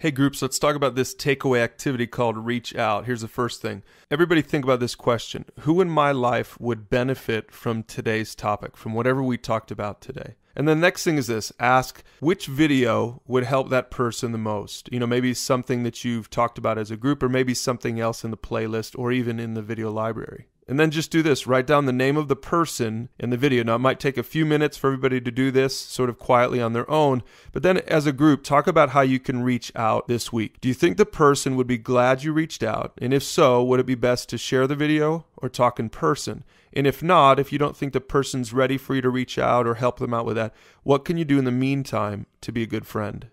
Hey, groups, let's talk about this takeaway activity called Reach Out. Here's the first thing. Everybody think about this question Who in my life would benefit from today's topic, from whatever we talked about today? And the next thing is this ask which video would help that person the most. You know, maybe something that you've talked about as a group, or maybe something else in the playlist, or even in the video library. And then just do this write down the name of the person in the video. Now, it might take a few minutes for everybody to do this sort of quietly on their own, but then as a group, talk about how you can reach out this week. Do you think the person would be glad you reached out? And if so, would it be best to share the video or talk in person? And if not, if you don't think the person's ready for you to reach out or help them out with that, what can you do in the meantime to be a good friend?